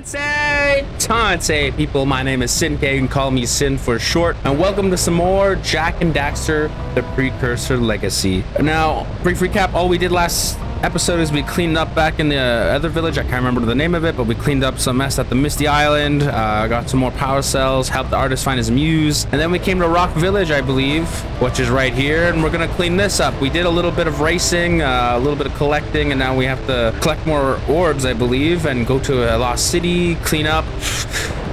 Tante! Tante, people, my name is Sin K. You can call me Sin for short. And welcome to some more Jak and Daxter, the Precursor Legacy. Now, brief recap, all we did last episode is we cleaned up back in the uh, other village. I can't remember the name of it, but we cleaned up some mess at the Misty Island, uh, got some more power cells, helped the artist find his muse, and then we came to Rock Village, I believe, which is right here, and we're gonna clean this up. We did a little bit of racing, uh, a little bit of collecting, and now we have to collect more orbs, I believe, and go to a lost city, clean up.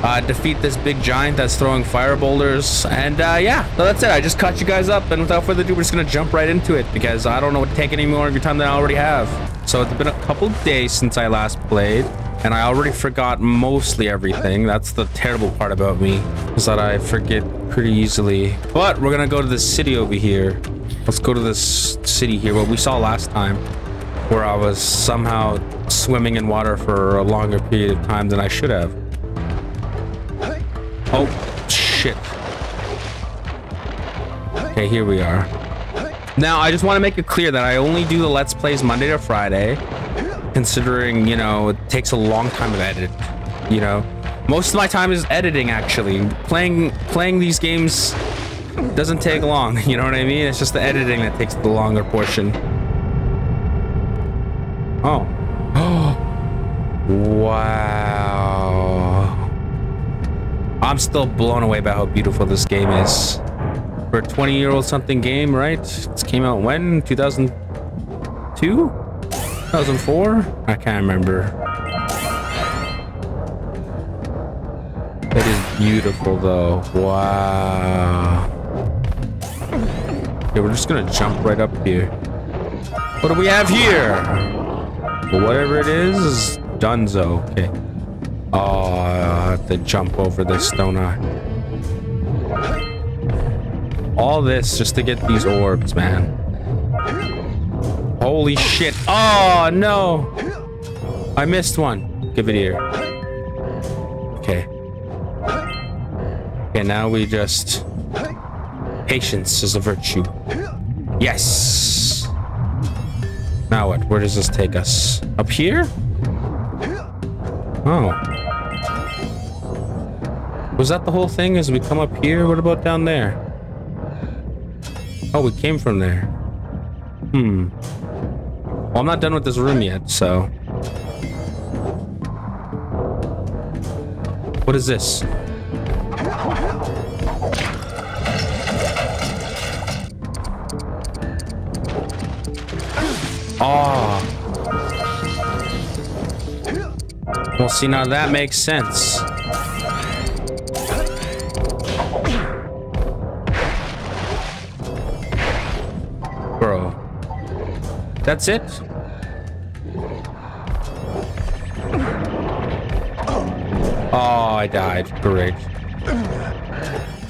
Uh, defeat this big giant that's throwing fire boulders. And uh, yeah so that's it. I just caught you guys up and without further ado we're just gonna jump right into it because i don't know what to take any more of your time than i already have. So it's been a couple days since i last played and i already forgot mostly everything. That's the terrible part about me is that i forget pretty easily. But we're gonna go to the city over here. Let's go to this city here. What we saw last time where i was somehow swimming in water for a longer period of time than i should have Oh, shit. Okay, here we are. Now, I just want to make it clear that I only do the Let's Plays Monday to Friday, considering, you know, it takes a long time to edit, you know. Most of my time is editing, actually. Playing playing these games doesn't take long, you know what I mean? It's just the editing that takes the longer portion. Oh. Oh. wow. I'm still blown away by how beautiful this game is. For a 20 year old something game, right? It came out when? 2002? 2004? I can't remember. It is beautiful though. Wow. Okay, we're just gonna jump right up here. What do we have here? Whatever it is, is Dunzo. Okay. Oh, Have to jump over this, don't I? All this just to get these orbs, man. Holy shit. Oh, no. I missed one. Give it here. Okay. Okay, now we just... Patience is a virtue. Yes. Now what? Where does this take us? Up here? Oh. Was that the whole thing as we come up here? What about down there? Oh, we came from there. Hmm. Well, I'm not done with this room yet, so... What is this? Oh. Well, see, now that makes sense. That's it? Oh, I died. Great.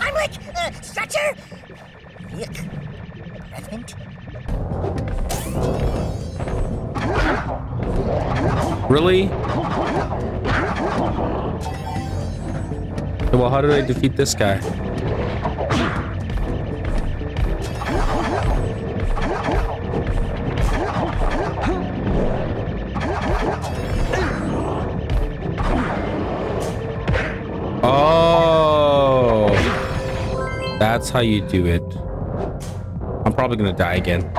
I'm like uh, Rick present. Really? Well, how did I defeat this guy? That's how you do it. I'm probably gonna die again.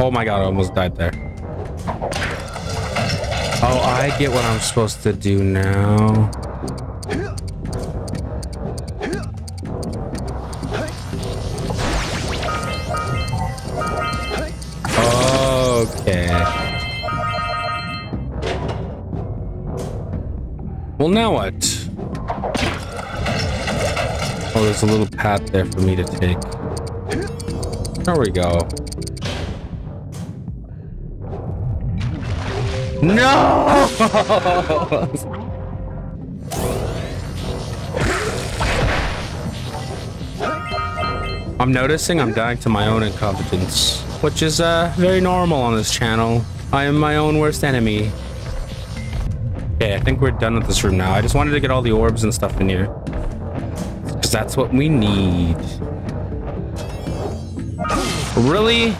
Oh my god, I almost died there. Oh, I get what I'm supposed to do now. Okay. Well, now what? Oh, there's a little path there for me to take. There we go. No! I'm noticing I'm dying to my own incompetence, which is uh, very normal on this channel. I am my own worst enemy. Okay, I think we're done with this room now. I just wanted to get all the orbs and stuff in here. That's what we need. Really?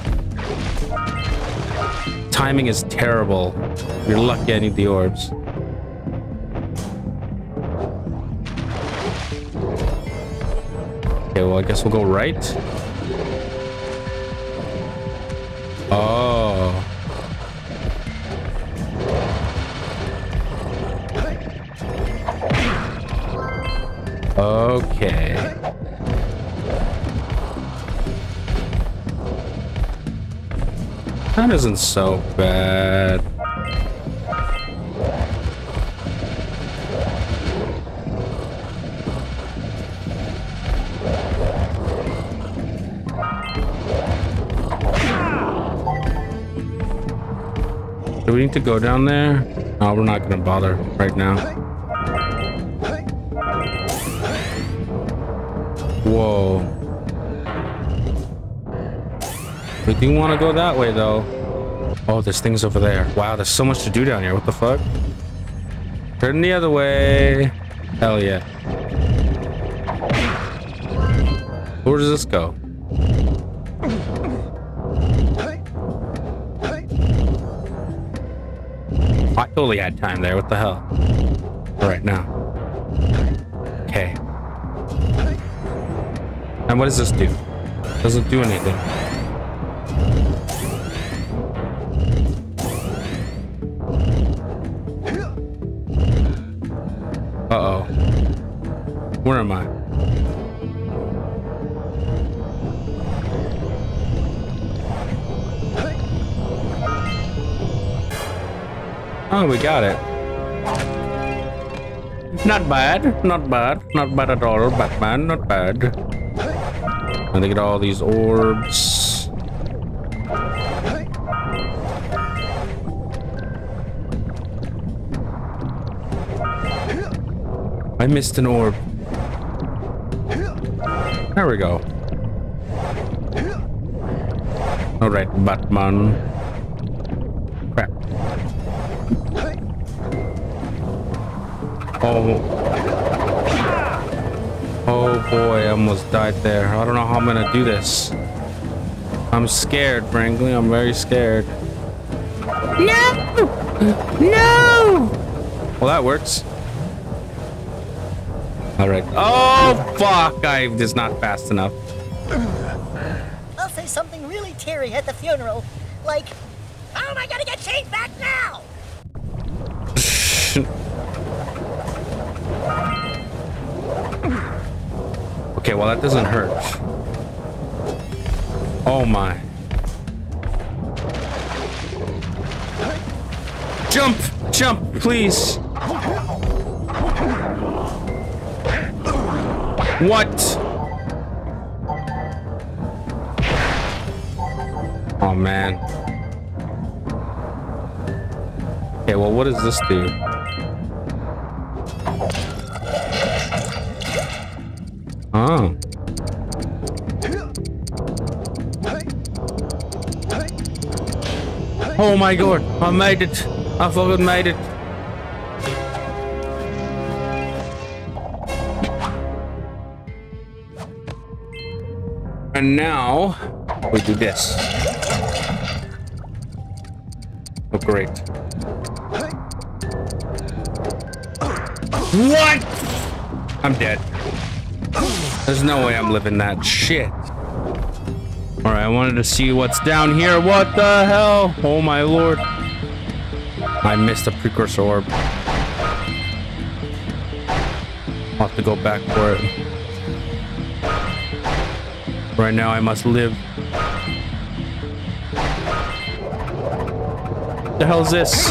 Timing is terrible. You're lucky I need the orbs. Okay, well, I guess we'll go right. That isn't so bad. Do we need to go down there? No, we're not gonna bother right now. Whoa. We do want to go that way though. Oh, there's things over there. Wow, there's so much to do down here. What the fuck? Turn the other way. Hell yeah. Where does this go? I totally had time there. What the hell? All right now. Okay. And what does this do? Doesn't do anything. Oh, we got it. Not bad, not bad, not bad at all, Batman, not bad. And they get all these orbs. I missed an orb. There we go. Alright, Batman. Oh. Oh boy, I almost died there. I don't know how I'm gonna do this. I'm scared, frankly. I'm very scared. No! No! Well, that works. All right. Oh, fuck. I was not fast enough. I'll say something really teary at the funeral, like, "How am I gonna get changed back now?" Okay, well, that doesn't hurt. Oh, my. Jump! Jump, please! What? Oh, man. Okay, well, what does this do? Oh my god, I made it. I fucking made it. And now we do this. Oh, great. What? I'm dead. There's no way I'm living that shit. All right, I wanted to see what's down here. What the hell? Oh my lord. I missed a precursor orb. I'll have to go back for it. Right now, I must live. The hell is this?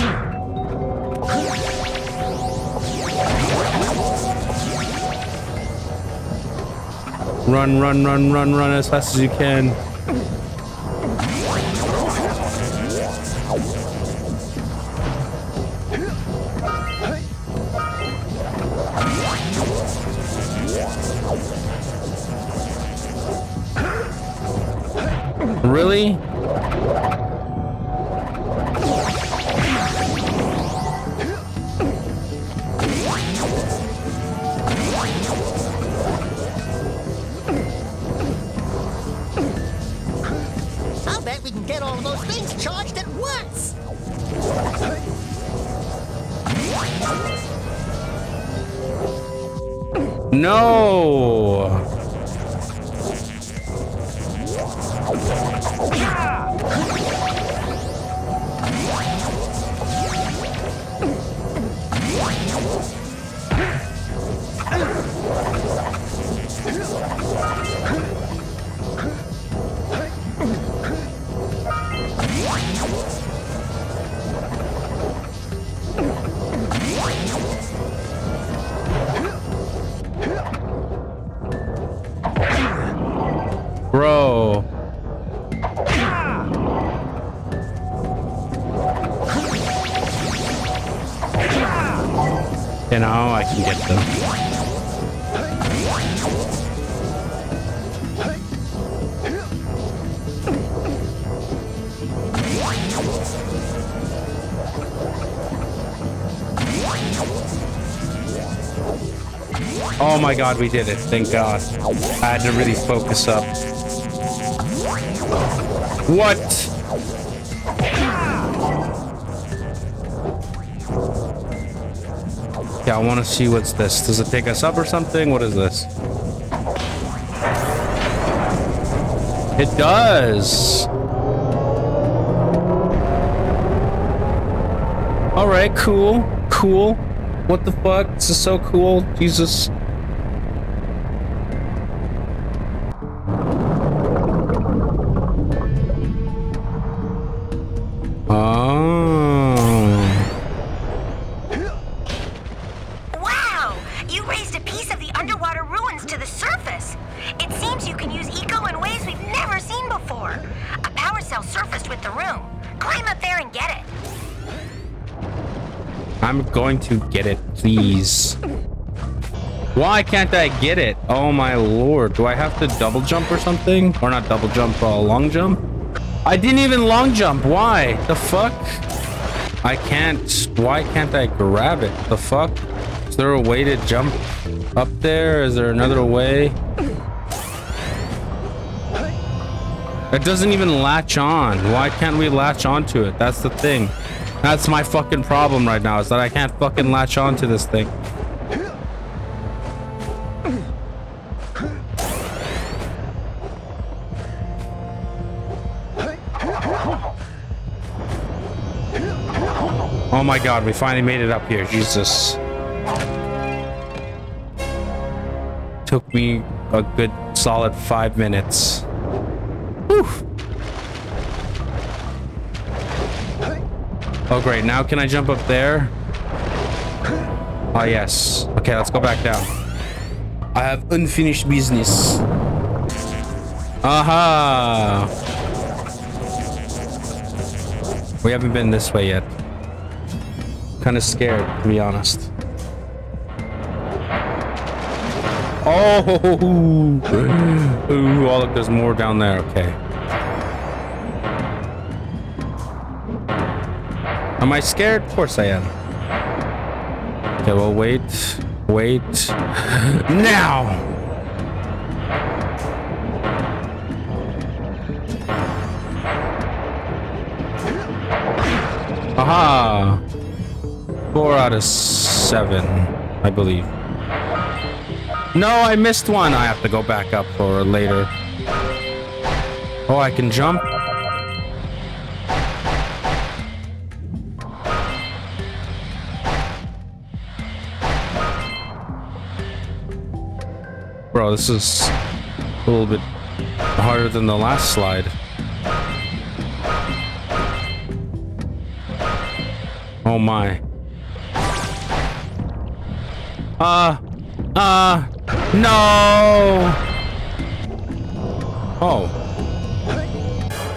Run, run, run, run, run as fast as you can. Ugh. My god, we did it. Thank god. I had to really focus up. What? Yeah, I want to see what's this. Does it take us up or something? What is this? It does. All right, cool, cool. What the fuck? This is so cool. Jesus. To get it, please. Why can't I get it? Oh my lord. Do I have to double jump or something? Or not double jump, uh, long jump? I didn't even long jump. Why? The fuck? I can't. Why can't I grab it? The fuck? Is there a way to jump up there? Is there another way? It doesn't even latch on. Why can't we latch onto it? That's the thing. That's my fucking problem right now, is that I can't fucking latch onto this thing. Oh my god, we finally made it up here. Jesus. Took me a good solid five minutes. Oh great, now can I jump up there? Ah yes. Okay, let's go back down. I have unfinished business. Aha! We haven't been this way yet. Kind of scared, to be honest. Oh! Ooh, oh look, there's more down there. Okay. Am I scared? Of course I am. Okay, well, wait. Wait. now! Aha! Four out of seven, I believe. No, I missed one. I have to go back up for later. Oh, I can jump? Bro, this is a little bit harder than the last slide. Oh my. Uh, uh, no! Oh.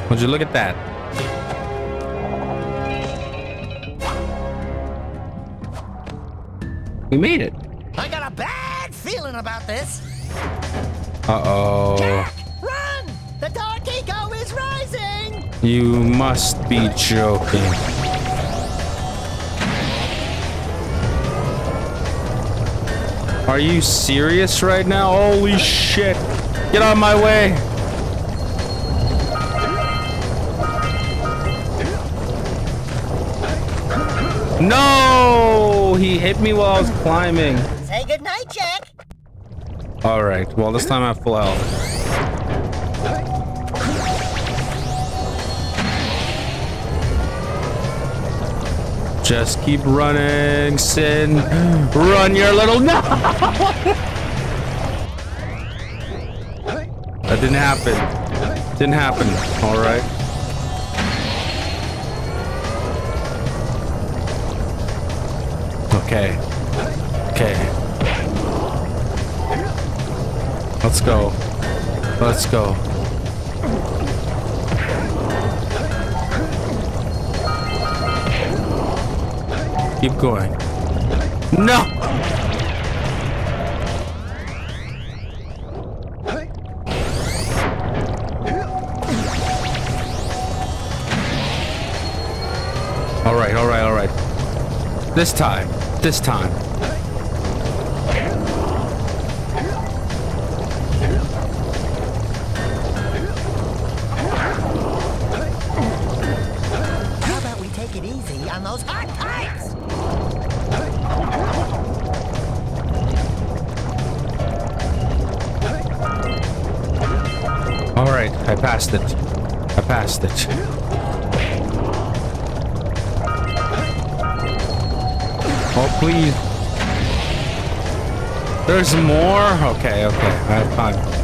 Would you look at that? We made it. I got a bad feeling about this. Uh-oh. Run! The dark eco is rising! You must be joking. Are you serious right now? Holy shit. Get out of my way. No! He hit me while I was climbing. All right. Well, this time I have full health. Just keep running, Sin. Run your little no. that didn't happen. Didn't happen. All right. Okay. Okay. Let's go. Let's go. Keep going. No! All right, all right, all right. This time, this time. There's more? Okay, okay. I have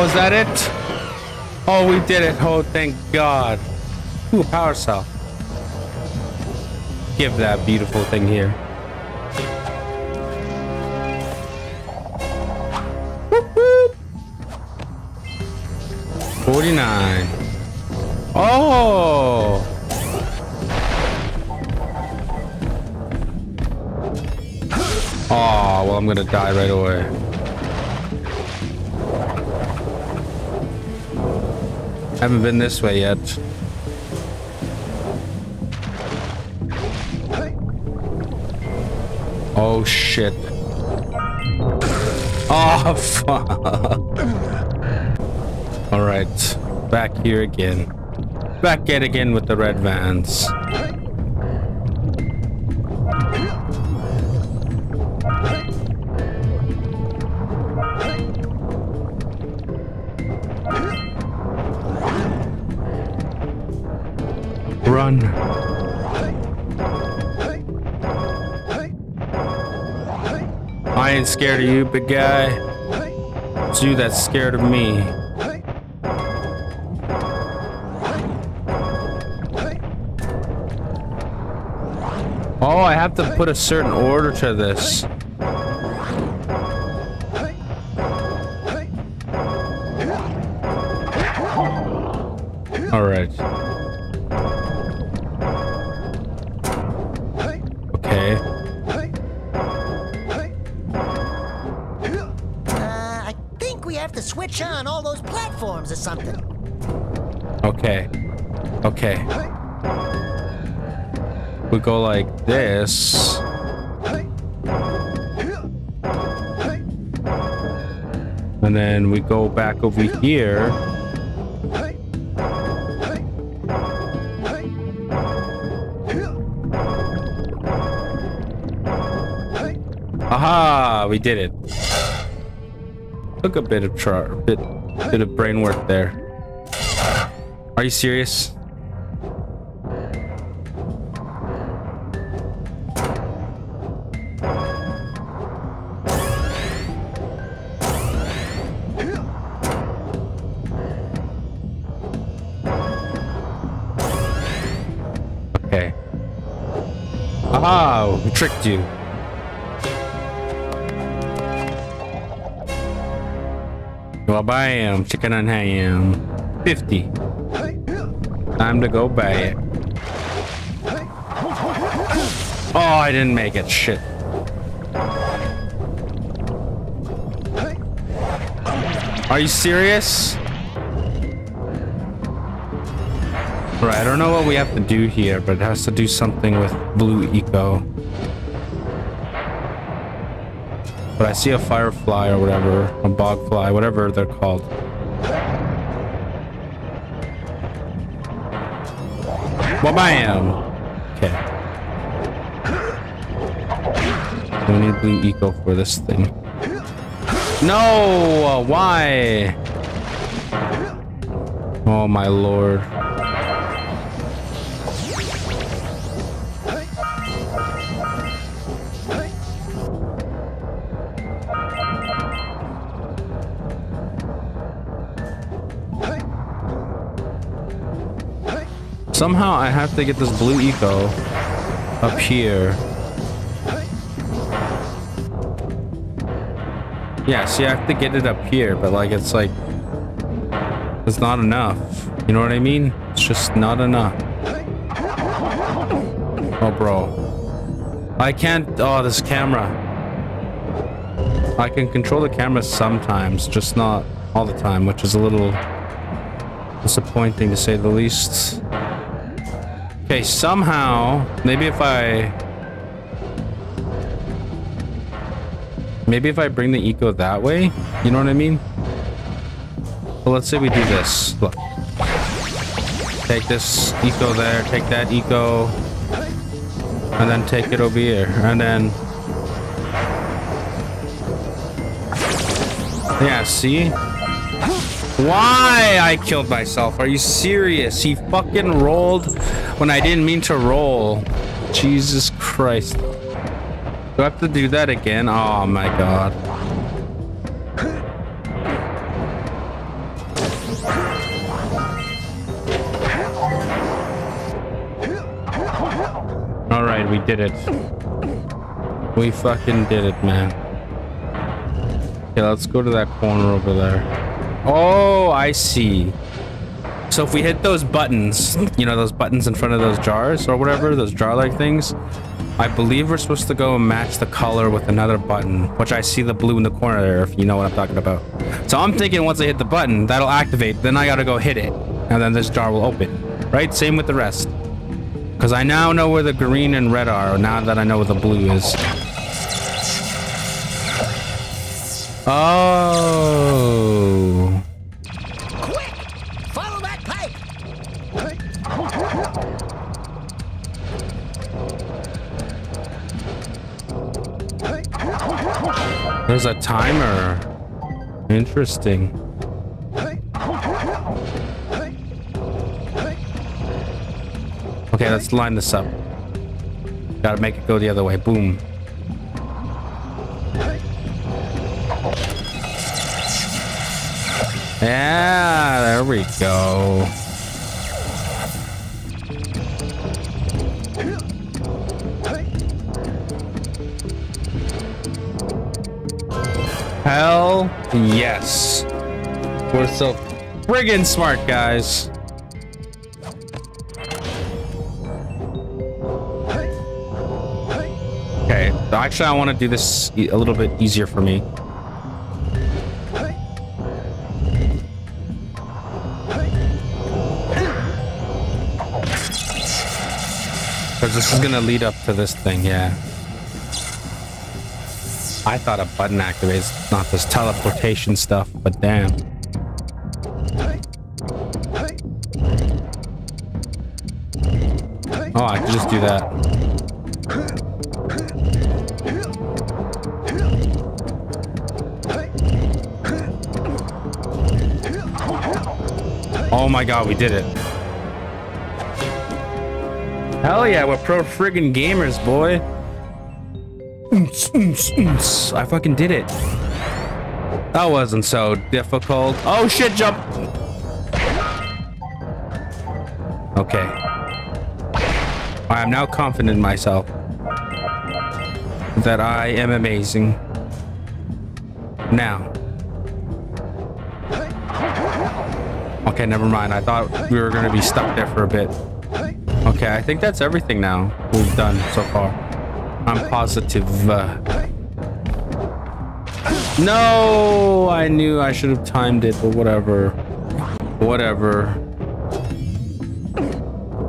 Oh, is that it? Oh, we did it. Oh, thank God. Ooh, power cell. Give that beautiful thing here. Whoop, whoop. 49. Oh! Oh, well, I'm gonna die right away. Haven't been this way yet. Oh, shit. Oh, fuck. All right, back here again. Back yet again with the red vans. Scared of you, big guy. It's you that's scared of me. Oh, I have to put a certain order to this. Have to switch on all those platforms or something. Okay. Okay. We go like this. And then we go back over here. Aha! We did it. Took a bit of try, bit, bit of brain work there. Are you serious? Okay. Aha! We tricked you. Well, bam, chicken and ham. 50. Time to go buy it. Oh, I didn't make it. Shit. Are you serious? Right, I don't know what we have to do here, but it has to do something with blue eco. But I see a firefly or whatever, a bogfly, whatever they're called. Well, bam! Okay. We need blue eco for this thing. No! Why? Oh my lord. Somehow I have to get this blue eco up here. Yeah, see, I have to get it up here, but like, it's like, it's not enough. You know what I mean? It's just not enough. Oh, bro. I can't, oh, this camera. I can control the camera sometimes, just not all the time, which is a little disappointing to say the least. Okay, somehow, maybe if I... Maybe if I bring the eco that way, you know what I mean? Well, let's say we do this. Look. Take this eco there, take that eco, and then take it over here, and then... Yeah, see? Why I killed myself? Are you serious? He fucking rolled when I didn't mean to roll. Jesus Christ. Do I have to do that again? Oh my god. Alright, we did it. We fucking did it, man. Okay, let's go to that corner over there. Oh, I see. So if we hit those buttons, you know, those buttons in front of those jars or whatever, those jar-like things, I believe we're supposed to go and match the color with another button, which I see the blue in the corner there, if you know what I'm talking about. So I'm thinking once I hit the button, that'll activate, then I gotta go hit it, and then this jar will open, right? Same with the rest. Because I now know where the green and red are, now that I know where the blue is. Oh. There's a timer. Interesting. Okay, let's line this up. Gotta make it go the other way. Boom. Yeah, there we go. Hell yes. We're so friggin' smart, guys. Okay, actually I want to do this a little bit easier for me. Because this is going to lead up to this thing, yeah. I thought a button activates, not this teleportation stuff, but damn. Oh, I can just do that. Oh my god, we did it. Hell yeah, we're pro friggin' gamers, boy. I fucking did it. That wasn't so difficult. Oh shit, jump! Okay. I am now confident in myself. That I am amazing. Now. Okay, never mind. I thought we were gonna be stuck there for a bit. Okay, I think that's everything now we've done so far. I'm positive. Uh... No, I knew I should have timed it, but whatever. Whatever.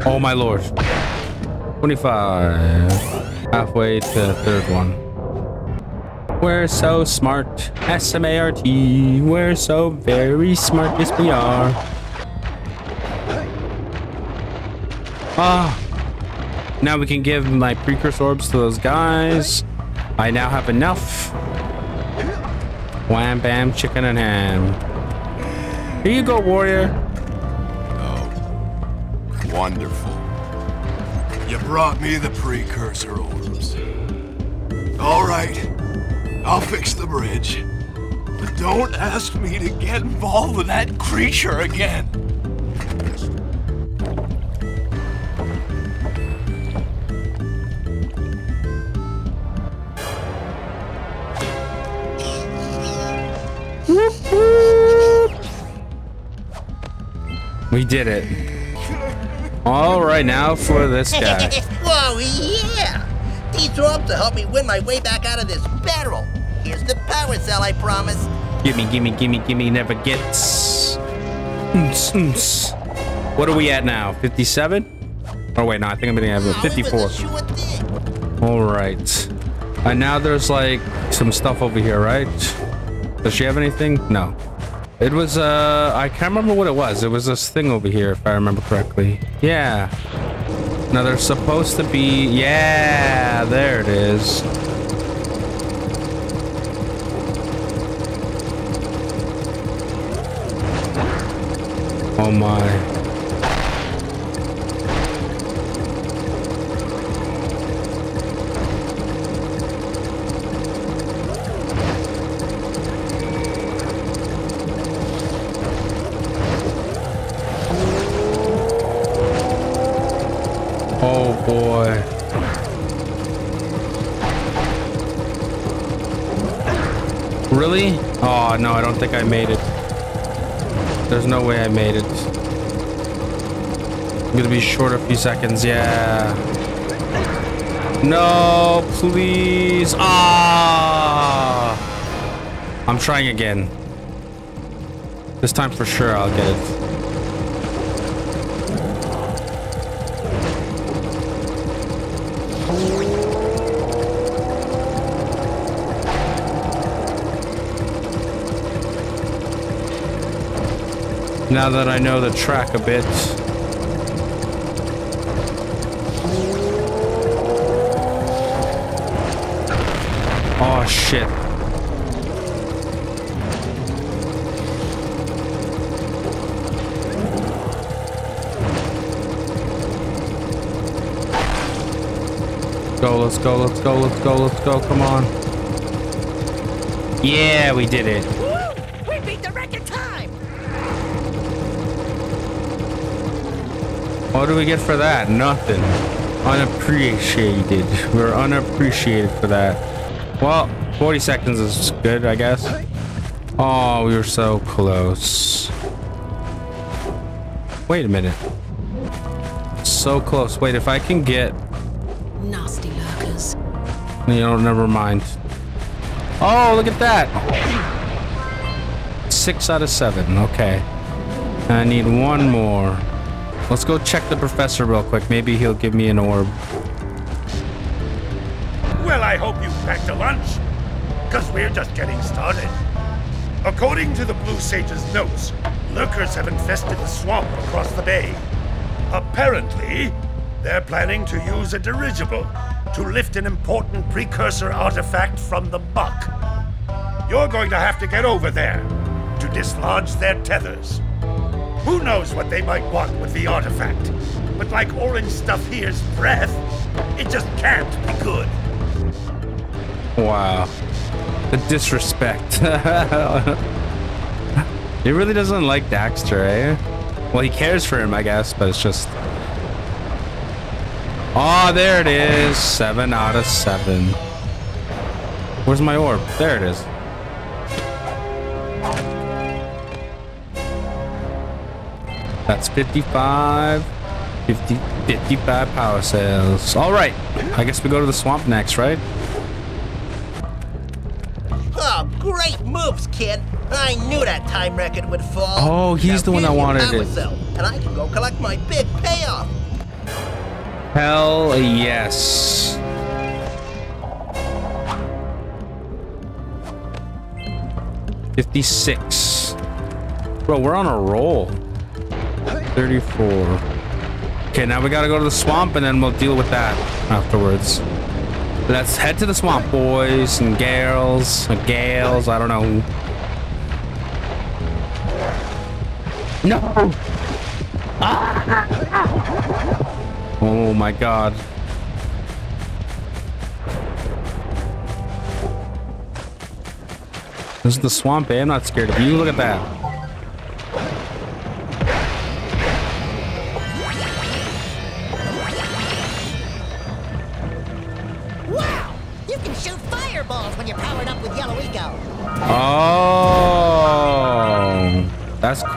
Oh my lord. 25. Halfway to the third one. We're so smart. S-M-A-R-T. We're so very smart. Yes, we are. Ah. Now we can give my precursor orbs to those guys. I now have enough. Wham bam chicken and ham. Here you go, warrior. Oh, wonderful. You brought me the precursor orbs. All right, I'll fix the bridge. But don't ask me to get involved with that creature again. We did it. All right, now for this guy. Whoa, yeah! These orbs will help me win my way back out of this barrel. Here's the power cell I promised. Gimme, gimme, gimme, gimme, never gets. Oons. What are we at now? 57? Oh, wait, no, I think I'm gonna have a Oh, it was 54. a sure thing. All right. And now there's like some stuff over here, right? Does she have anything? No. It was, uh, I can't remember what it was. It was this thing over here, if I remember correctly. Yeah. Now there's supposed to be, yeah, there it is. Oh my. Boy. Really? Oh no, I don't think I made it. There's no way I made it. I'm gonna be short a few seconds, yeah. No, please. Ah! I'm trying again. This time for sure I'll get it. Now that I know the track a bit. Oh shit. Go, let's go, let's go, let's go, let's go, come on. Yeah, we did it. What do we get for that? Nothing. Unappreciated. We're unappreciated for that. Well, 40 seconds is good, I guess. Oh, we were so close. Wait a minute. So close. Wait, if I can get... Nasty lurkers. You know, never mind. Oh, look at that. Six out of seven. Okay. I need one more. Let's go check the professor real quick. Maybe he'll give me an orb. Well, I hope you packed a lunch, because we're just getting started. According to the Blue Sage's notes, lurkers have infested the swamp across the bay. Apparently, they're planning to use a dirigible to lift an important precursor artifact from the buck. You're going to have to get over there to dislodge their tethers. Who knows what they might want with the artifact? But like orange stuff here's breath, it just can't be good. Wow. The disrespect. he really doesn't like Daxter, eh? Well, he cares for him, I guess, but it's just... Oh, there it is. Seven out of seven. Where's my orb? There it is. That's 55. 50, 55 power cells. All right. I guess we go to the swamp next, right? Oh, great moves, kid. I knew that time record would fall. Oh, he's Now the one that give me a wanted it. Cell, and I can go collect my big payoff. Hell yes. Fifty-six. Bro, we're on a roll. Thirty-four. Okay, now we gotta go to the swamp and then we'll deal with that afterwards. Let's head to the swamp, boys and gals, and gals, I don't know. No! Oh my god. This is the swamp, eh? I'm not scared of you. Look at that.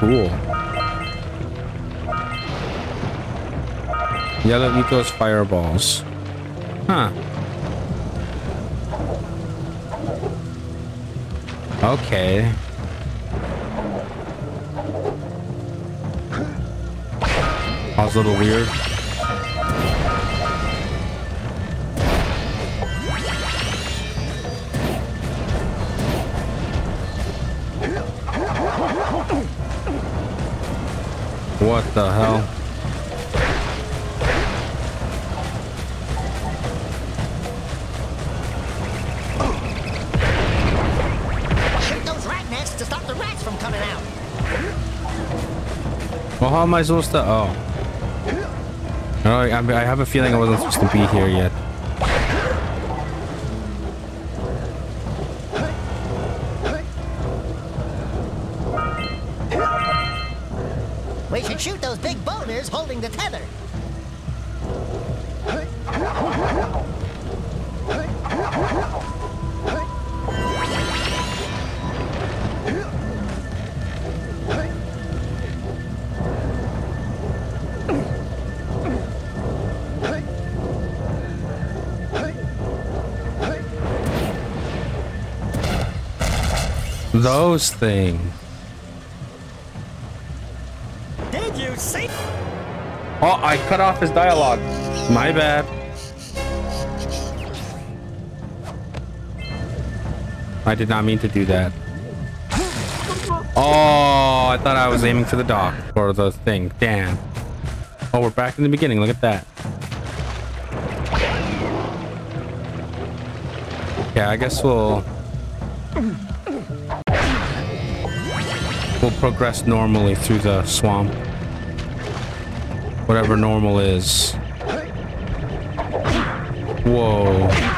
Cool. Yellow Eco's fireballs. Huh. Okay. That was a little weird. The hell? Shoot those rat nests to stop the rats from coming out. Well, how am I supposed to? Oh. Oh, I, I have a feeling I wasn't supposed to be here yet. Those things. Did you see? Oh, I cut off his dialogue. My bad. I did not mean to do that. Oh, I thought I was aiming for the dock or the thing. Damn. Oh, we're back in the beginning. Look at that. Yeah, I guess we'll we'll progress normally through the swamp. Whatever normal is. Whoa.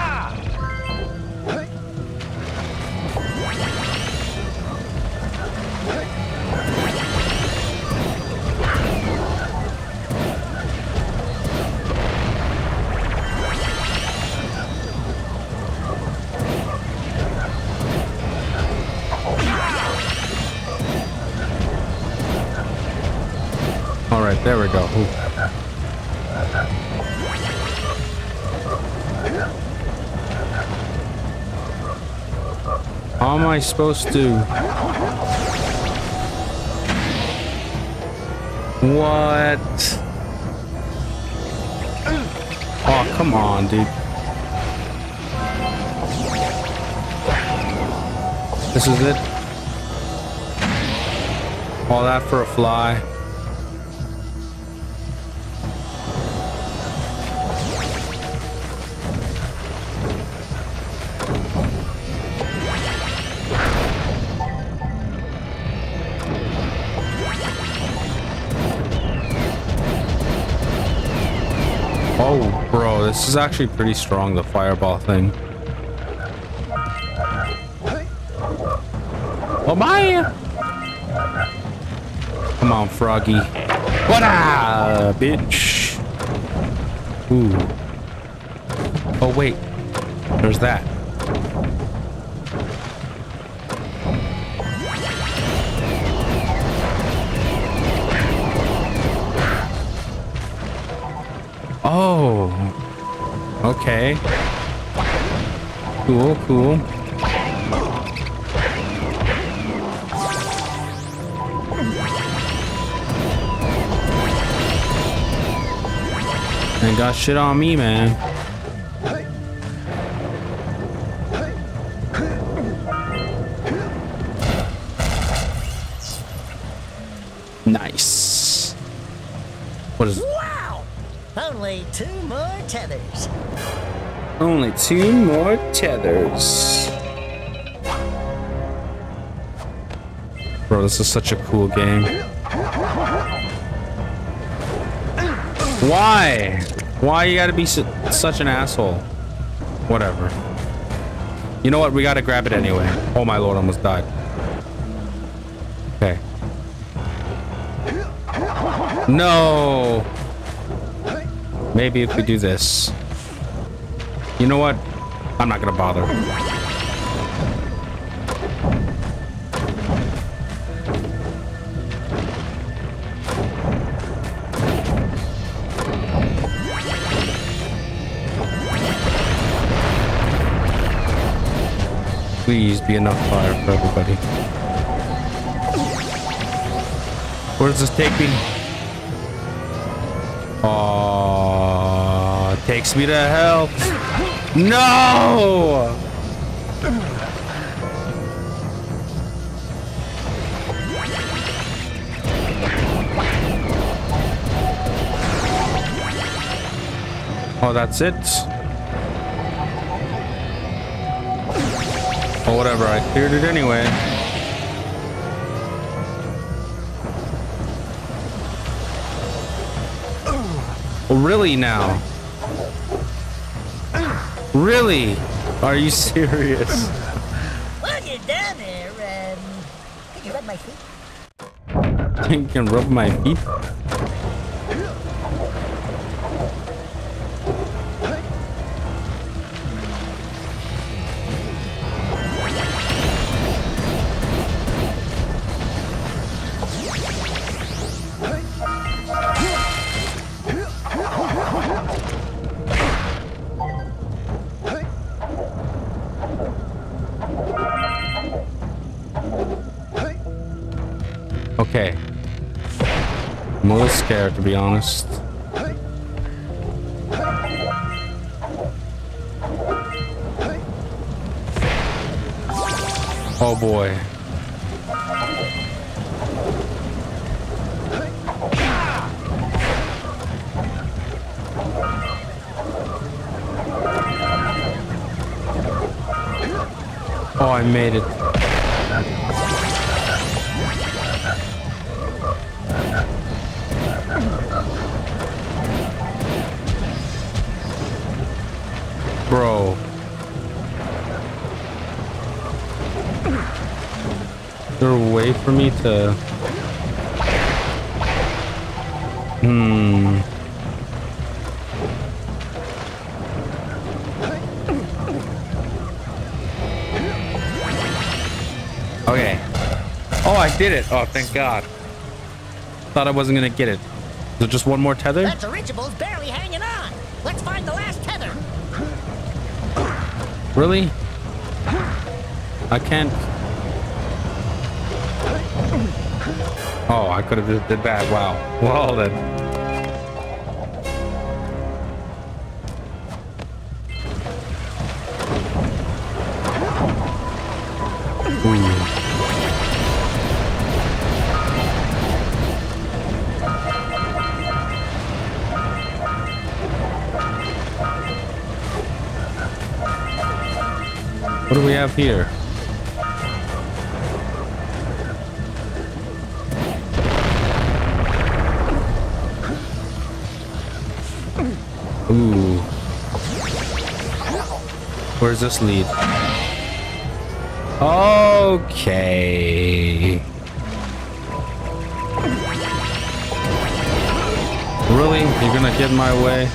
How am I supposed to? What? Oh, come on, dude. This is it? All that for a fly? This is actually pretty strong, the fireball thing. Oh, my! Come on, Froggy. What up, bitch? Ooh. Oh, wait. There's that. Okay. Cool, cool. And got shit on me, man. Only two more tethers? Bro, this is such a cool game. Why? Why you gotta be su such an asshole? Whatever. You know what? We gotta grab it anyway. Oh my lord, almost died. Okay. No! Maybe if we do this. You know what? I'm not gonna bother. Please be enough fire for everybody. Where does this take me? Oh, takes me to hell. No! Oh, that's it? Or whatever, I cleared it anyway. Oh, really now? Really? Are you serious? While you're down there, um, can you rub my feet? You can rub my feet? Okay. I'm a little scared, to be honest. Oh boy. Oh, I made it. For me to... Hmm. Okay. Oh, I did it. Oh, thank God. Thought I wasn't gonna get it. Is there just one more tether? That dirigible's barely hanging on. Let's find the last tether. Really? I can't. Oh, I could have just did that. Wow. Well then. What do we have here? Ooh. Where's this lead? Okay. Really? You're gonna get my way?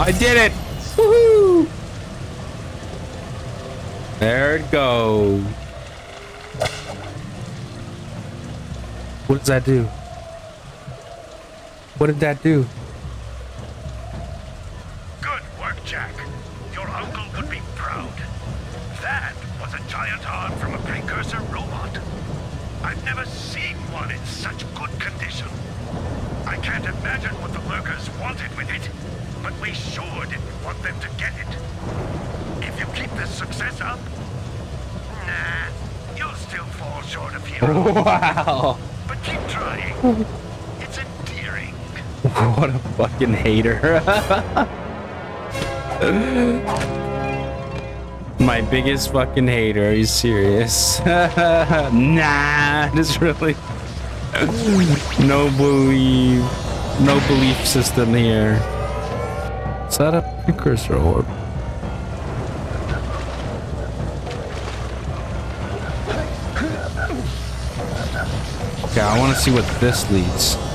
I did it! There it goes. What does that do? What did that do? My biggest fucking hater. Are you serious? nah, this really. no belief. No belief system here. Is that a precursor orb? Okay, I want to see what this leads.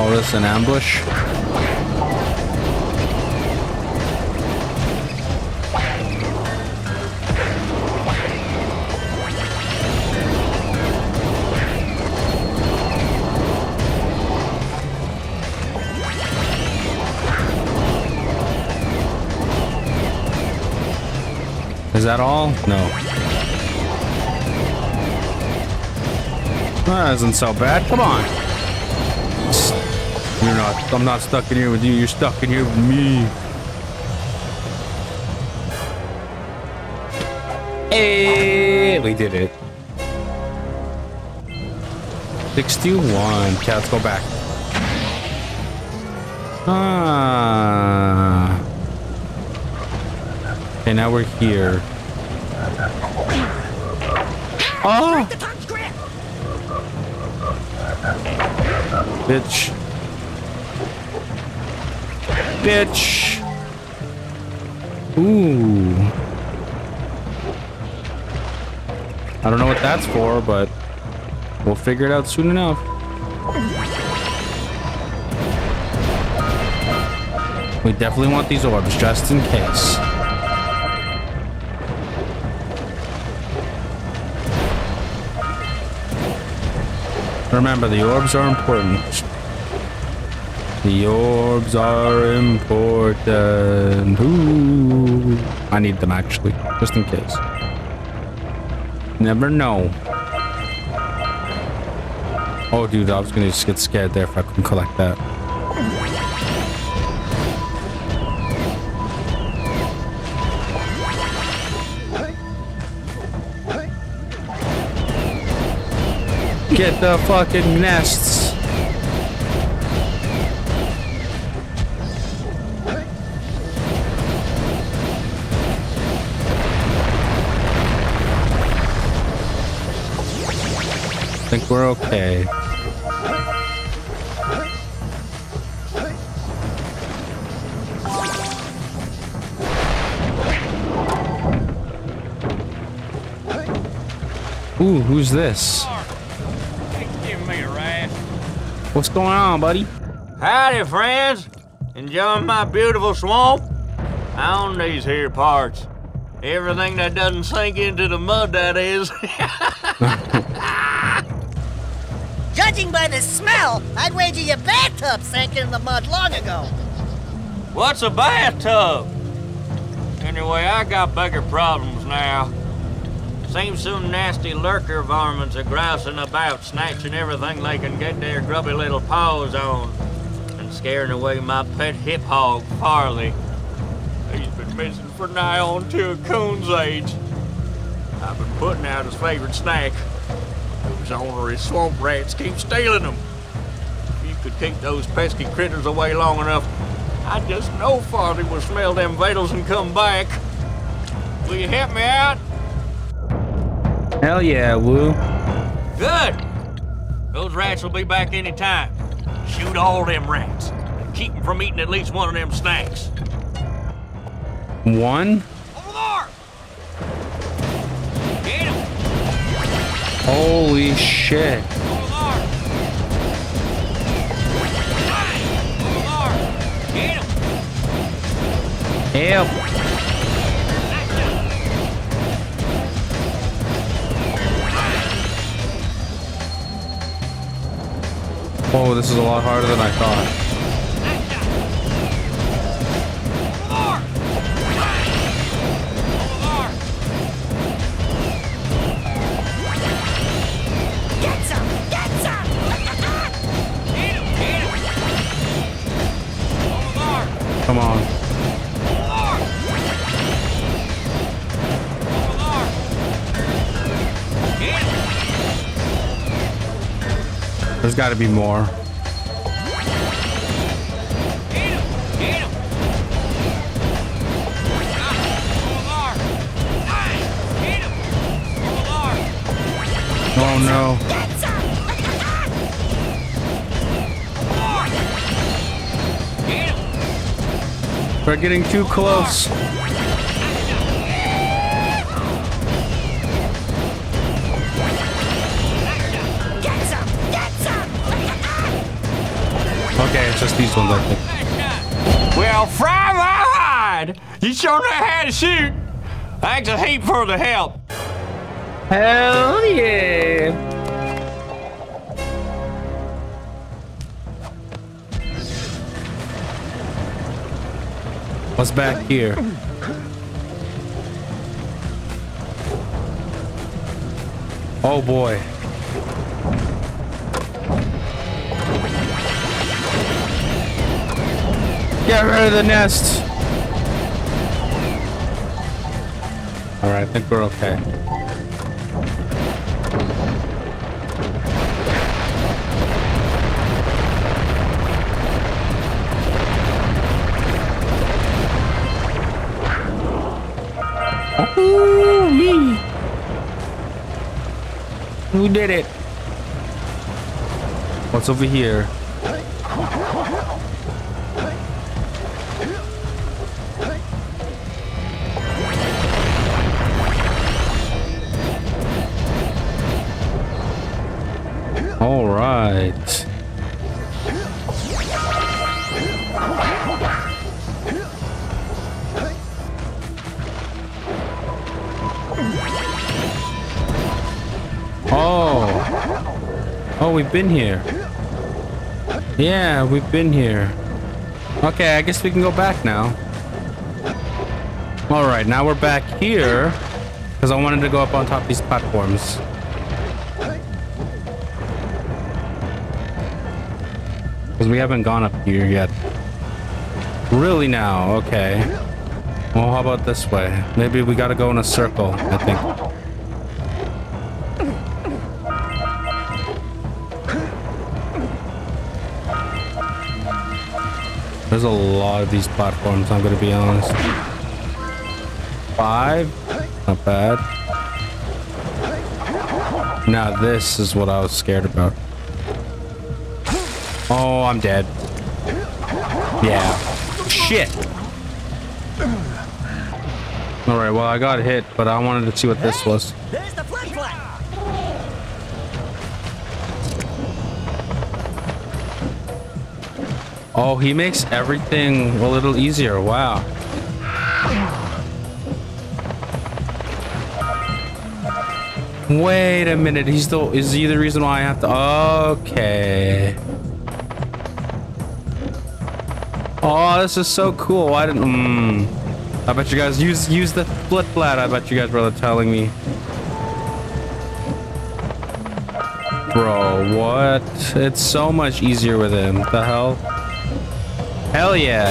Call this an ambush? Is that all? No. That isn't so bad. Come on. You're not. I'm not stuck in here with you. You're stuck in here with me. Hey, we did it. 61. Okay, let's go back. Ah. Okay, now we're here. Oh! The tongue's grip! Bitch. Bitch. Ooh. I don't know what that's for, but we'll figure it out soon enough. We definitely want these orbs just in case. Remember, the orbs are important. The orbs are important. Ooh. I need them actually, just in case. Never know. Oh, dude, I was gonna just get scared there if I couldn't collect that. Get the fucking nests. We're okay. Ooh, who's this? What's going on, buddy? Howdy, friends. Enjoying my beautiful swamp? I own these here parts. Everything that doesn't sink into the mud, that is. Judging by the smell, I'd wager your bathtub sank in the mud long ago. What's a bathtub? Anyway, I got bigger problems now. Seems some nasty lurker varmints are grousing about, snatching everything they can get their grubby little paws on, and scaring away my pet hip hog, Farley. He's been missing for nigh on to a coon's age. I've been putting out his favorite snack. Those ornery swamp rats keep stealing them. If you could keep those pesky critters away long enough, I just know Farley will smell them vitals and come back. Will you help me out? Hell yeah, Woo. Good. Those rats will be back any time. Shoot all them rats. and Keep them from eating at least one of them snacks. One? Holy shit. Damn. Whoa, oh, this is a lot harder than I thought. There's got to be more. Oh no. We're getting too close. Just these ones, I think. Well, fry my hide! You sure know how to shoot. Thanks a heap for the help. Hell yeah! What's back here? Oh boy. Get rid of the nest. All right, I think we're okay. Oh, me. We did it. What's over here? We've been here. Yeah, we've been here. Okay, I guess we can go back now. All right, now we're back here because I wanted to go up on top of these platforms. Because we haven't gone up here yet. Really now? Okay. Well, how about this way? Maybe we gotta go in a circle, I think. There's a lot of these platforms, I'm gonna be honest. Five? Not bad. Now this is what I was scared about. Oh, I'm dead. Yeah. Shit. Alright, well, I got hit, but I wanted to see what this was. There's the Flut Flut. Oh, he makes everything a little easier. Wow. Wait a minute. He's the is he the reason why I have to Okay. Oh, this is so cool. Why didn't mm. I bet you guys use use the split flat. I bet you guys were telling me. Bro, what? It's so much easier with him. The hell? Hell yeah.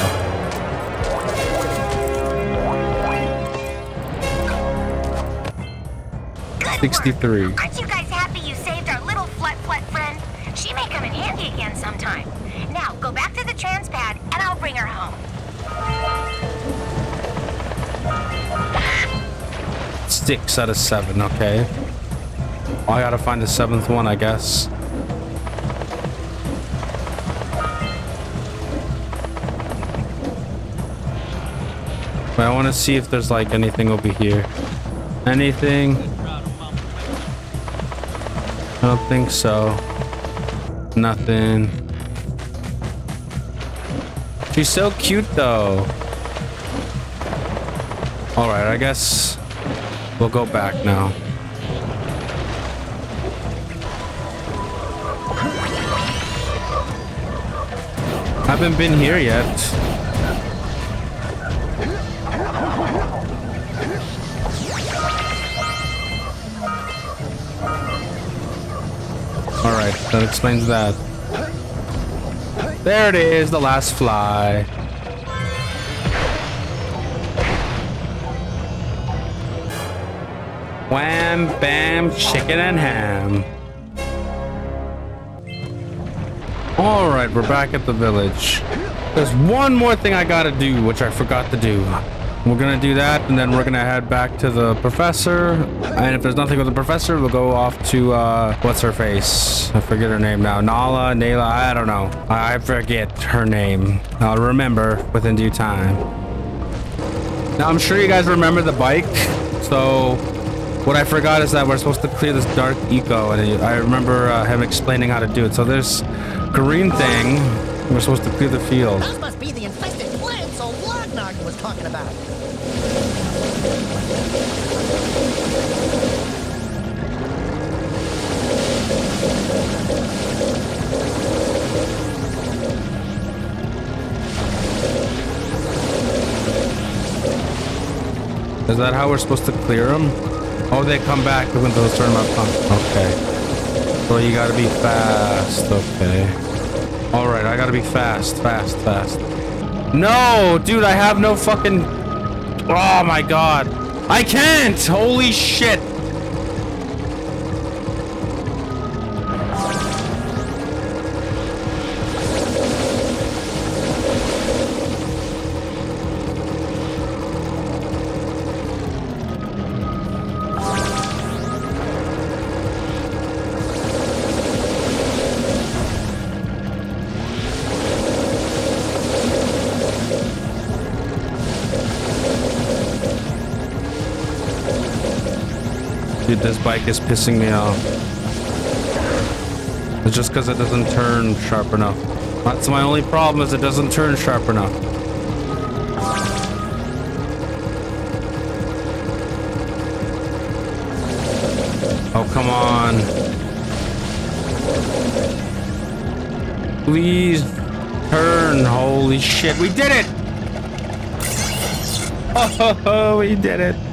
Good 63. Work. Aren't you guys happy you saved our little flut flut friend? She may come in handy again sometime. Now go back to the transpad and I'll bring her home. Six out of seven, okay. I gotta find the seventh one, I guess. But I want to see if there's like anything over here. Anything? I don't think so. Nothing. She's so cute though. Alright, I guess we'll go back now. Haven't been here yet. That explains that. There it is, the last fly. Wham, bam, chicken and ham. All right, we're back at the village. There's one more thing I gotta do, which I forgot to do. We're gonna do that, and then we're gonna head back to the professor. And if there's nothing with the professor, we'll go off to, uh, what's her face? I forget her name now. Nala, Nayla, I don't know. I forget her name. I'll remember within due time. Now, I'm sure you guys remember the bike. So, what I forgot is that we're supposed to clear this dark eco, and I remember uh, him explaining how to do it. So there's green thing. We're supposed to clear the field. Is that how we're supposed to clear them? Oh, they come back when those turn up. Okay. So you gotta be fast. Okay. All right, I gotta be fast, fast, fast. No, dude, I have no fucking. Oh my god, I can't. Holy shit. Dude, this bike is pissing me off. It's just because it doesn't turn sharp enough. That's my only problem is it doesn't turn sharp enough. Oh, come on. Please turn. Holy shit, we did it! Oh, we did it.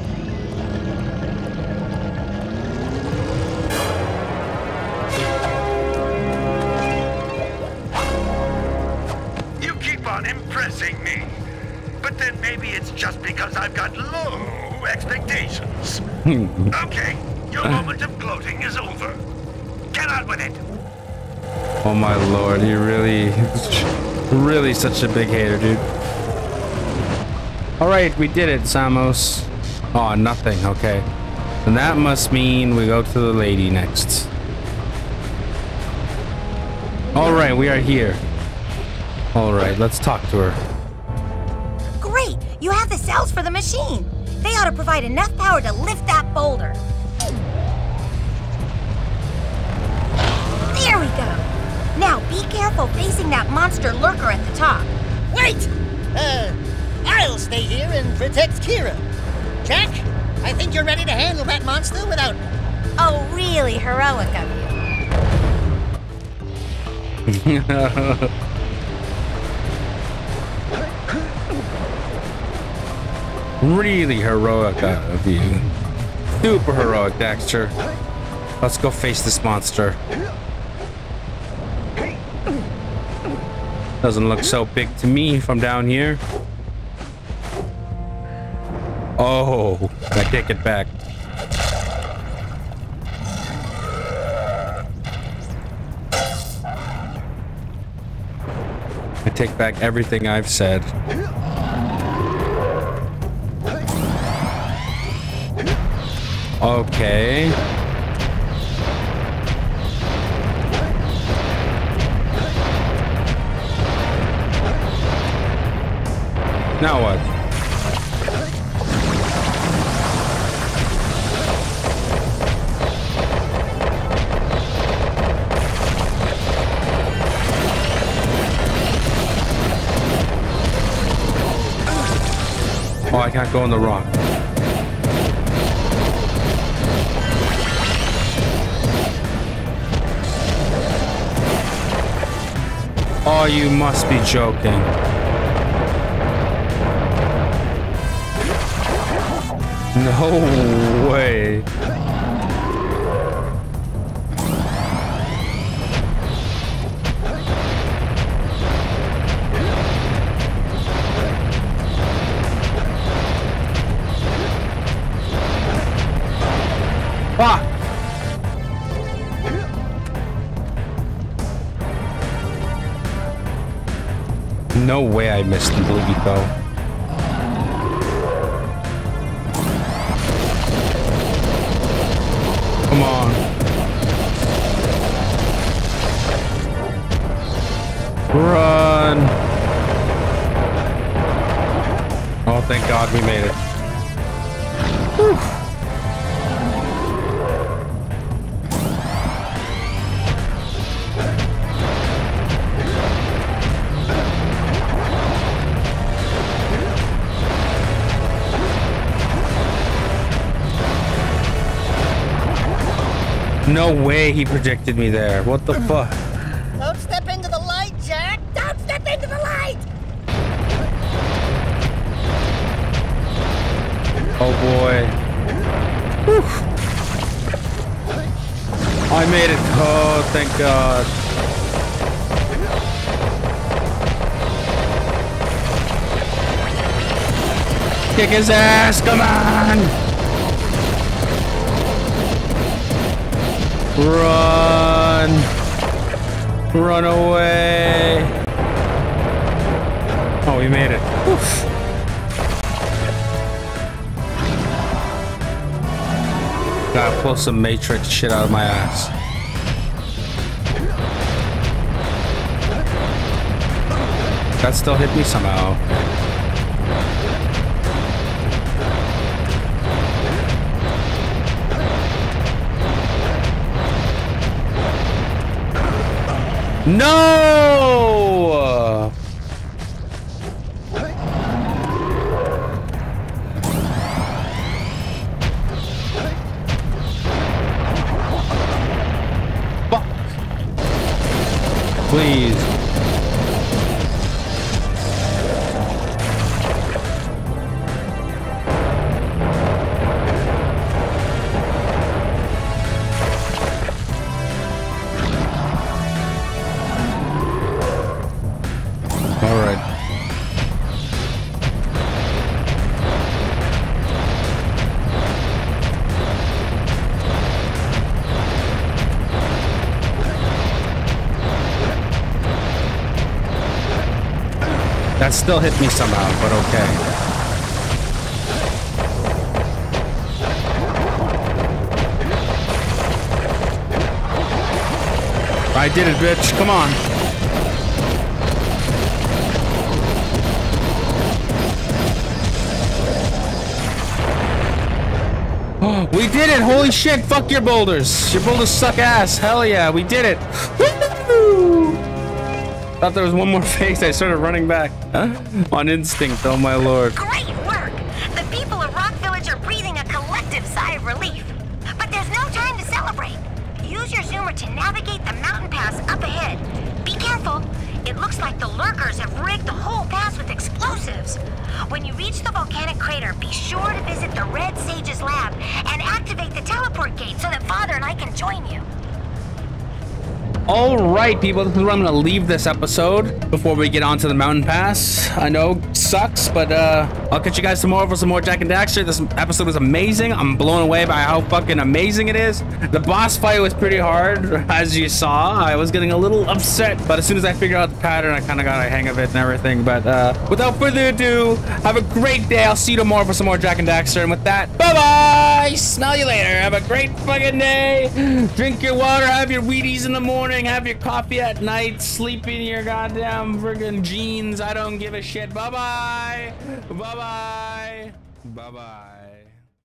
Okay, your uh. moment of gloating is over. Get on with it. Oh my lord, you really, really such a big hater, dude. All right, we did it, Samos. Oh, nothing. Okay, and that must mean we go to the lady next. All right, we are here. All right, let's talk to her. Great! You have the cells for the machine. They ought to provide enough power to lift that boulder. There we go. Now be careful facing that monster lurker at the top. Wait! Uh, I'll stay here and protect Keira. Jak, I think you're ready to handle that monster without me. Oh, really heroic of you. really heroic uh, of you. Super heroic, Daxter. Let's go face this monster. Doesn't look so big to me from down here. Oh, I take it back. I take back everything I've said. Okay. Now what? Oh, I can't go on the rock. Oh, you must be joking. No way. Missed the boogie though. Come on. Run. Oh, thank God we made it. No way he predicted me there. What the fuck? Don't step into the light, Jak! Don't step into the light! Oh boy. Whew. I made it. Oh, thank God. Kick his ass. Come on. Run. Run away. Oh, we made it. Oof. Gotta pull some Matrix shit out of my ass. That still hit me somehow. No! All right. That still hit me somehow, but okay. I did it, bitch. Come on. We did it! Holy shit! Fuck your boulders! Your boulders suck ass! Hell yeah, we did it! Thought there was one more face, I started running back on instinct. Oh my lord! People, this is where I'm gonna leave this episode before we get on to the mountain pass. I know sucks, but uh, I'll catch you guys tomorrow for some more Jak and Daxter. This episode was amazing. I'm blown away by how fucking amazing it is. The boss fight was pretty hard, as you saw. I was getting a little upset, but as soon as I figured out the pattern, I kind of got a hang of it and everything. But uh, without further ado, have a great day. I'll see you tomorrow for some more Jak and Daxter. And with that, bye-bye. Smell you later. Have a great fucking day. Drink your water. Have your Wheaties in the morning. Have your coffee at night. Sleep in your goddamn friggin' jeans. I don't give a shit. Bye-bye. Bye-bye. Bye-bye.